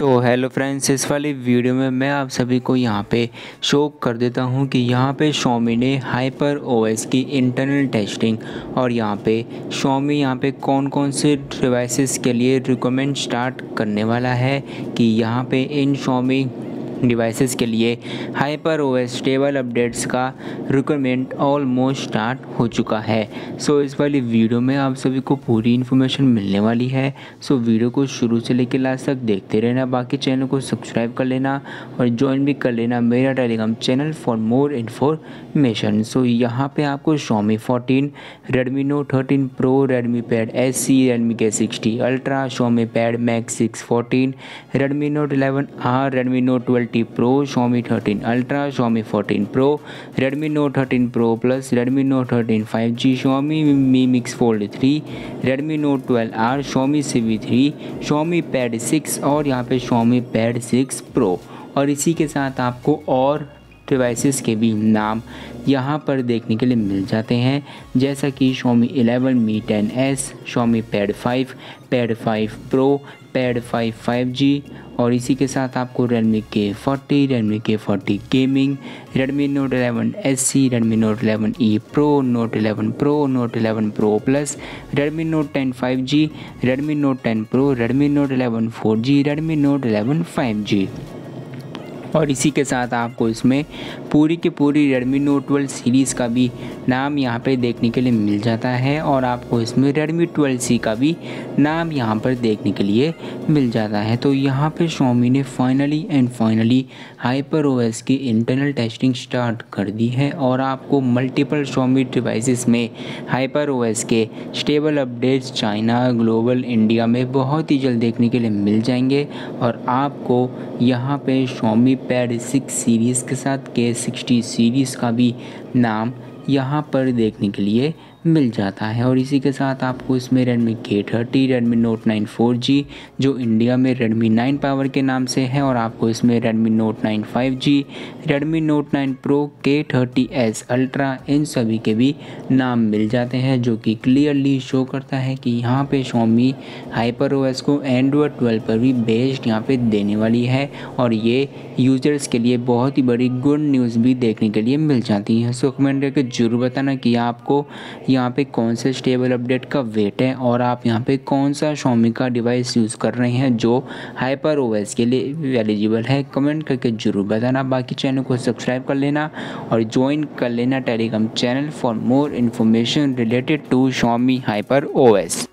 तो hello friends इस वाली वीडियो में मैं आप सभी को यहाँ पे शो कर देता हूँ कि यहाँ पे शॉमी ने हाइपर ओएस की इंटरनल टेस्टिंग और यहाँ पे शॉमी यहाँ पे कौन कौन से डिवाइसेस के लिए रिकमेंड स्टार्ट करने वाला है कि यहाँ पे इन शॉमी डिवाइसेस के लिए हाइपर ओएस स्टेबल अपडेट्स का रिक्वायरमेंट ऑलमोस्ट स्टार्ट हो चुका है। सो so, इस वाली वीडियो में आप सभी को पूरी इन्फॉर्मेशन मिलने वाली है। सो so, वीडियो को शुरू से लेकर लास्ट तक देखते रहना। बाकी चैनल को सब्सक्राइब कर लेना और ज्वाइन भी कर लेना मेरा Telegram channel for more information so यहाँ पे आपको Xiaomi fourteen Redmi Note thirteen Pro Redmi Pad S C Redmi K sixty Ultra Xiaomi Pad Max six fourteen Redmi Note eleven R Redmi Note twelve thirty Pro Xiaomi thirteen Ultra Xiaomi fourteen Pro Redmi Note thirteen Pro Plus Redmi Note thirteen five G Xiaomi Mi Mix Fold three Redmi Note twelve R Xiaomi C V three Xiaomi Pad six और यहाँ पे Xiaomi Pad six pro और इसी के साथ आपको और devices के भी नाम यहाँ पर देखने के लिए मिल जाते हैं जैसा कि Xiaomi 11 Mi 10s Xiaomi Pad 5 Pad 5 Pro Pad 5 5G और इसी के साथ आपको Redmi के 40 Redmi के 40 gaming Redmi Note 11 SC Redmi Note 11e Pro Note 11 Pro Note 11 Pro Plus Redmi Note 10 5G Redmi Note 10 Pro Redmi Note 11 4G Redmi Note 11 5G और इसी के साथ आपको इसमें पूरी की पूरी रेडमी नोट ट्वेल्व सीरीज़ का भी नाम यहाँ पे देखने के लिए मिल जाता है और आपको इसमें रेडमी ट्वेल्व सी का भी नाम यहाँ पर देखने के लिए मिल जाता है। तो यहाँ पे शोमी ने finally and finally hyper OS की इंटरनल टेस्टिंग स्टार्ट कर दी है और आपको मल्टीपल शोमी डिवाइसेस में हाइपर ओएस के stable updates China global India में बहुत ही जल्द देखने के लिए मिल जाएँगे और आपको यहाँ पे शोमी पैड सिक्स सीरीज़ के साथ के सिक्सटी सीरीज़ का भी नाम यहाँ पर देखने के लिए मिल जाता है। और इसी के साथ आपको इसमें K thirty Redmi Note nine four G जो इंडिया में रेडमी नाइन पावर के नाम से है, और आपको इसमें five G Redmi Note nine Pro K thirty S Ultra इन सभी के भी नाम मिल जाते हैं, जो कि क्लियरली शो करता है कि यहाँ पे शोमी हाइपर ओएस को एंड्रॉयड ट्वेल्व पर भी बेस्ड यहाँ पे देने वाली है, और ये यूज़र्स के लिए बहुत ही बड़ी गुड न्यूज़ भी देखने के लिए मिल जाती है। सो कमेंट करके ज़रूर बताना कि आपको यहाँ पे कौन से स्टेबल अपडेट का वेट है और आप यहाँ पे कौन सा शॉमी का डिवाइस यूज़ कर रहे हैं जो हाइपर ओएस के लिए एलिजिबल है? कमेंट करके ज़रूर बताना। बाकी चैनल को सब्सक्राइब कर लेना और ज्वाइन कर लेना Telegram channel for more information related to Xiaomi Hyper OS